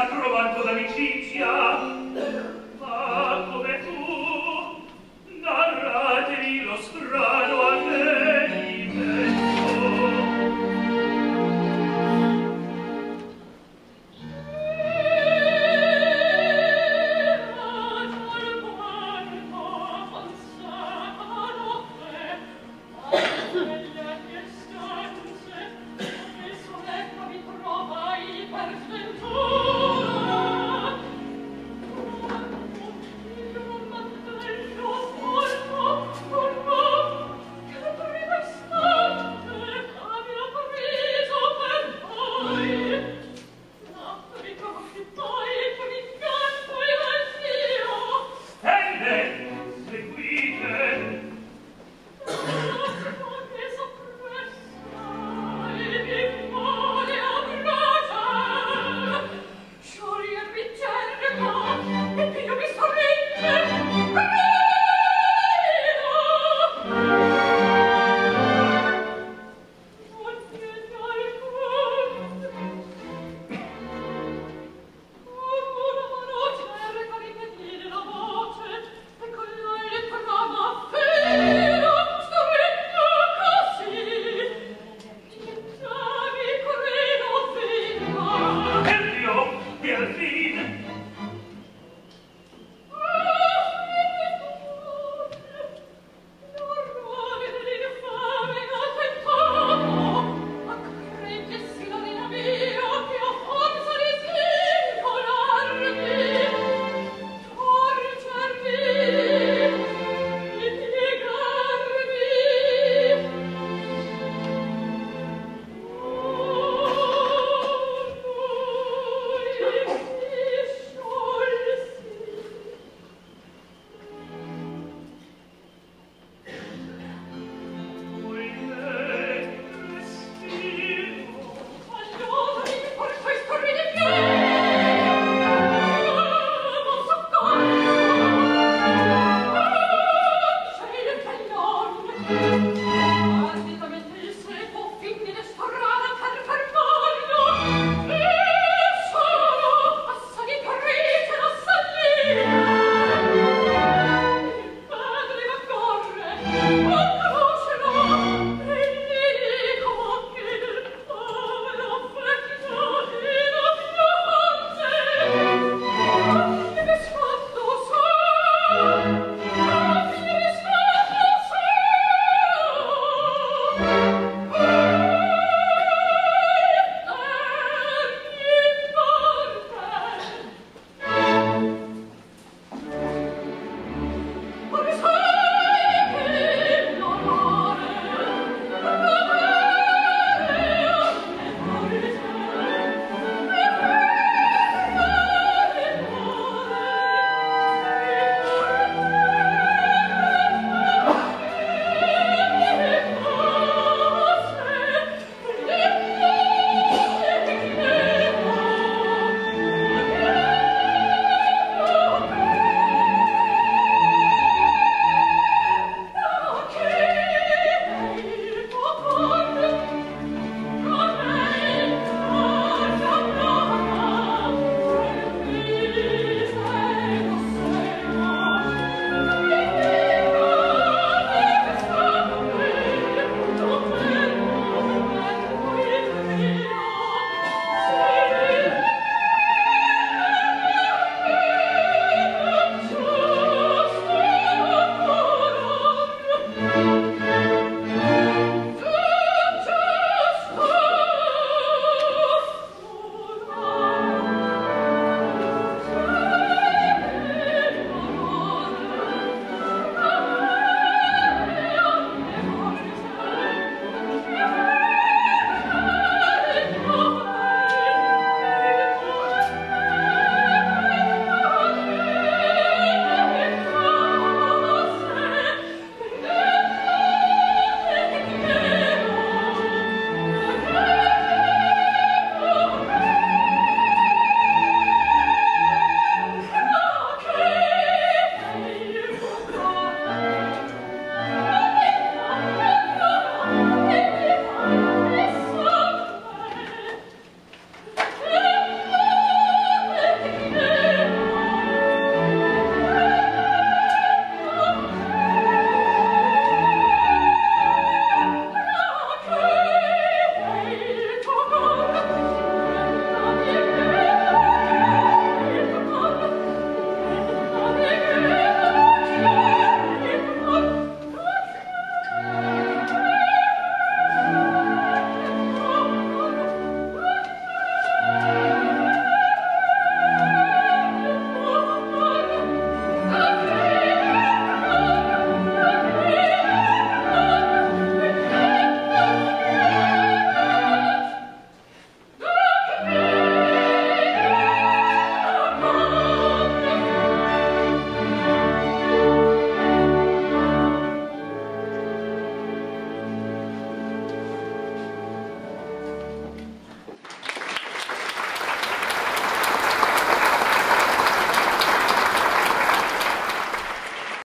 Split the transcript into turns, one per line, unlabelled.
sacro banco d'amicizia
Música